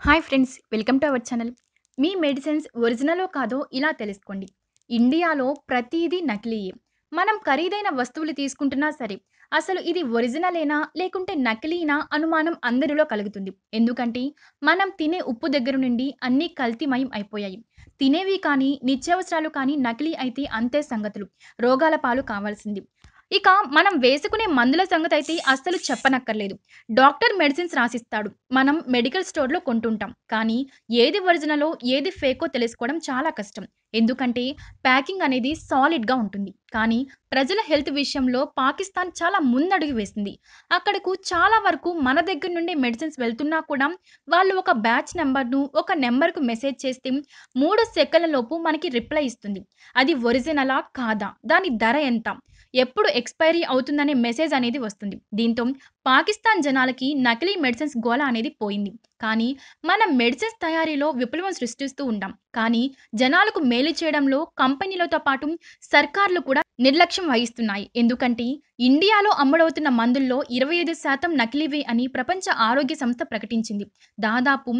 Hi friends welcome to our channel. Me medicines ఒరిజినలో కాదో ఇలా తెలుసుకోండి. ఇండియాలో ప్రతిదీ నకిలీయే. మనం ఖరీదైన వస్తువులు తీసుకుంటున్నా సరే అసలు ఇది ఒరిజినలేనా లేకుంటే నకిలీనా అనుమానం అందరిలో కలుగుతుంది. ఎందుకంటే మనం తినే ఉప్పు దగ్గర నుండి అన్నీ కల్తీమయం అయిపోయాయి. తినేవి కానీ నిత్యావసరాలు కానీ నకిలీ అయితే అంతే సంగతులు. రోగాల పాలు కావాల్సింది. ఇక మనం వేసుకునే మందుల సంగతి అయితే అస్సలు చెప్పనక్కర్లేదు. డాక్టర్ మెడిసిన్స్ రాసిస్తాడు. మనం మెడికల్ స్టోర్లో కొంటుంటాం. కానీ ఏది ఒరిజినలో ఏది ఫేకో తెలుసుకోవడం చాలా కష్టం. ఎందుకంటే ప్యాకింగ్ అనేది సాలిడ్గా ఉంటుంది. కానీ ప్రజల హెల్త్ విషయంలో పాకిస్తాన్ చాలా ముందడుగు వేసింది. అక్కడకు చాలా వరకు మన దగ్గర నుండి మెడిసిన్స్ వెళ్తున్నా కూడా వాళ్ళు ఒక బ్యాచ్ నెంబర్ను ఒక నెంబర్కు మెసేజ్ చేస్తే మూడు సెకండ్ల లోపు మనకి రిప్లై ఇస్తుంది. అది ఒరిజినలా కాదా? దాని ధర ఎంత? ఎప్పుడు ఎక్స్పైరీ అవుతుందనే మెసేజ్ అనేది వస్తుంది. దీంతో పాకిస్తాన్ జనాలకి నకిలీ మెడిసిన్స్ గోల అనేది పోయింది. కానీ మనం మెడిసిన్స్ తయారీలో విప్లవం సృష్టిస్తూ ఉంటాం కానీ జనాలకు మేలు చేయడంలో కంపెనీలతో పాటు సర్కార్లు కూడా నిర్లక్ష్యం వహిస్తున్నాయి. ఎందుకంటే ఇండియాలో అమ్ముడవుతున్న మందుల్లో ఇరవై ఐదు శాతం నకిలీవే అని ప్రపంచ ఆరోగ్య సంస్థ ప్రకటించింది. దాదాపు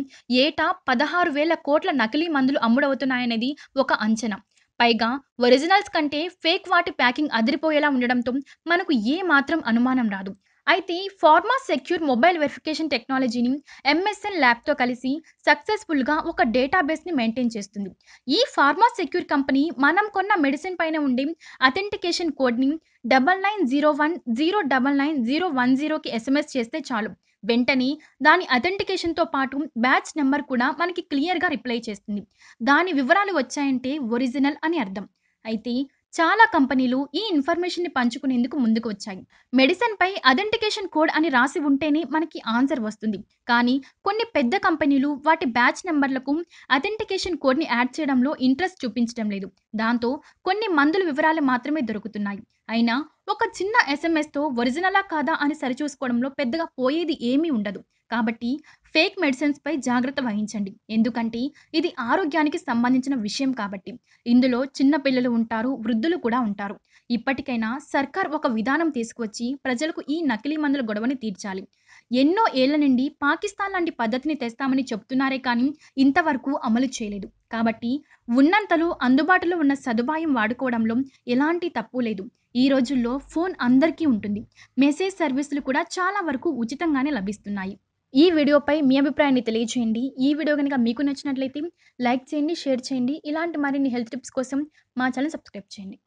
ఏటా పదహారు వేల కోట్ల నకిలీ మందులు అమ్ముడవుతున్నాయనేది ఒక అంచనా. పైగా ఒరిజినల్స్ కంటే ఫేక్ వాటి ప్యాకింగ్ అదిరిపోయేలా ఉండడంతో మనకు ఏ మాత్రం అనుమానం రాదు. అయితే ఫార్మా సెక్యూర్ మొబైల్ వెరిఫికేషన్ టెక్నాలజీని ఎంఎస్ఎన్ ల్యాబ్తో కలిసి సక్సెస్ఫుల్గా ఒక డేటాబేస్ని మెయింటైన్ చేస్తుంది. ఈ ఫార్మా సెక్యూర్ కంపెనీ మనం కొన్న మెడిసిన్ పైన ఉండే అథెంటికేషన్ కోడ్ని double nine zero one zero double nine zero one జీరోకి ఎస్ఎంఎస్ చేస్తే చాలు. వెంటనే దాని అథెంటికేషన్తో పాటు బ్యాచ్ నెంబర్ కూడా మనకి క్లియర్గా రిప్లై చేస్తుంది. దాని వివరాలు వచ్చాయంటే ఒరిజినల్ అని అర్థం. అయితే చాలా కంపెనీలు ఈ ఇన్ఫర్మేషన్ని పంచుకునేందుకు ముందుకు వచ్చాయి. మెడిసిన్ పై అథెంటికేషన్ కోడ్ అని రాసి ఉంటేనే మనకి ఆన్సర్ వస్తుంది. కానీ కొన్ని పెద్ద కంపెనీలు వాటి బ్యాచ్ నెంబర్లకు అథెంటికేషన్ కోడ్ని యాడ్ చేయడంలో ఇంట్రెస్ట్ చూపించడం లేదు. దాంతో కొన్ని మందుల వివరాలు మాత్రమే దొరుకుతున్నాయి. అయినా ఒక చిన్న ఎస్ఎంఎస్తో ఒరిజినలా కాదా అని సరిచూసుకోవడంలో పెద్దగా పోయేది ఏమీ ఉండదు. కాబట్టి ఫేక్ మెడిసిన్స్పై జాగ్రత్త వహించండి. ఎందుకంటే ఇది ఆరోగ్యానికి సంబంధించిన విషయం కాబట్టి. ఇందులో చిన్న పిల్లలు ఉంటారు వృద్ధులు కూడా ఉంటారు. ఇప్పటికైనా సర్కార్ ఒక విధానం తీసుకువచ్చి ప్రజలకు ఈ నకిలీ మందుల గొడవని తీర్చాలి. ఎన్నో ఏళ్ళ నుండి పాకిస్తాన్ లాంటి పద్ధతిని తెస్తామని చెప్తున్నారే కానీ ఇంతవరకు అమలు చేయలేదు. కాబట్టి ఉన్నంతలో అందుబాటులో ఉన్న సదుపాయం వాడుకోవడంలో ఎలాంటి తప్పు లేదు. ఈ రోజుల్లో ఫోన్ అందరికీ ఉంటుంది. మెసేజ్ సర్వీసులు కూడా చాలా వరకు ఉచితంగానే లభిస్తున్నాయి. ఈ వీడియోపై మీ అభిప్రాయాన్ని తెలియజేయండి ఈ వీడియో కనుక మీకు నచ్చినట్లయితే లైక్ చేయండి షేర్ చేయండి. ఇలాంటి మరిన్ని హెల్త్ టిప్స్ కోసం మా ఛానల్ సబ్స్క్రైబ్ చేయండి.